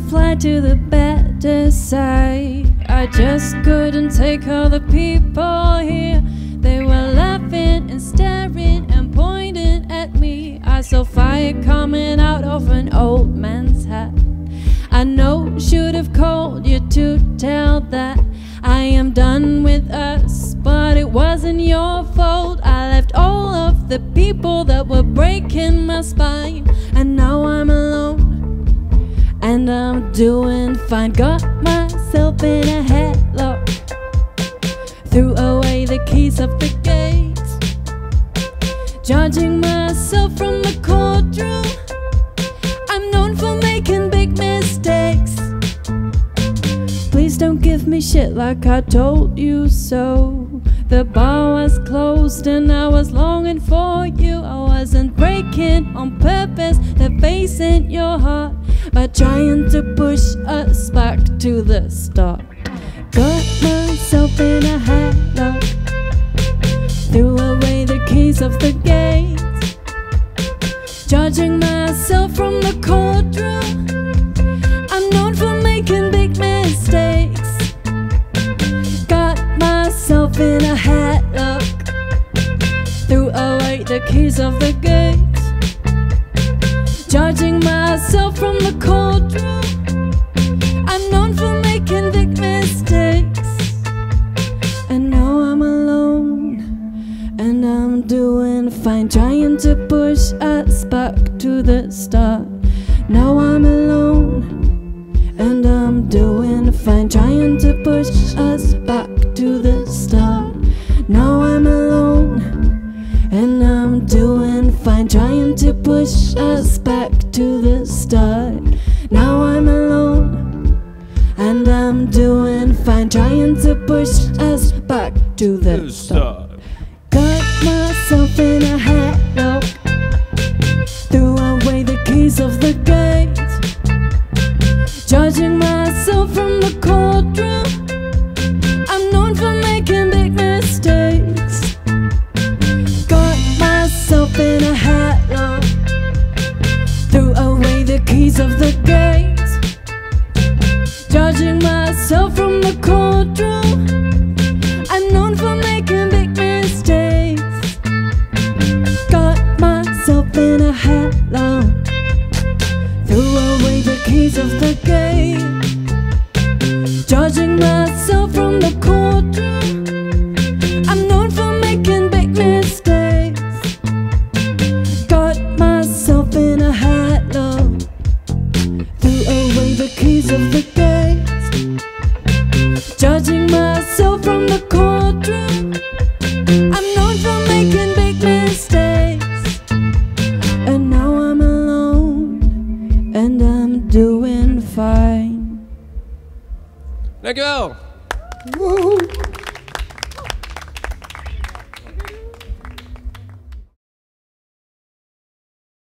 tried to the better side. I just couldn't take all the people here. They were laughing and staring and pointing at me. I saw fire coming out of an old man's hat. I know should have called you to tell that I am done with us, but it wasn't your fault. I left all of the people that were breaking my spine, doing fine. Got myself in a headlock. Threw away the keys of the gate. Judging myself from the courtroom. I'm known for making big mistakes. Please don't give me shit like I told you so. The bar was closed and I was longing for you. I wasn't breaking on purpose, the face in your heart, but trying to push us back to the start. Got myself in a headlock, threw away the keys of the gates, judging myself from the courtroom. I'm known for making big mistakes. Got myself in a headlock. Threw away the keys of the gate. Myself from the courtroom. I'm known for making big mistakes. And now I'm alone. And I'm doing fine, trying to push us back to the start. Now I'm alone. And I'm doing fine, trying to push us back to the start. Now I'm alone, and I'm doing fine, trying to push us back to the start. Now I'm alone, and I'm doing fine, trying to push us back to the start. Got myself in a headlock, threw away the keys of the gate. Judging myself keys of the gate. Judging myself from the courtroom. I'm known for making big mistakes. Got myself in a headlock. Threw away the keys of the gate. Judging myself from the courtroom. Dankjewel. Woehoe.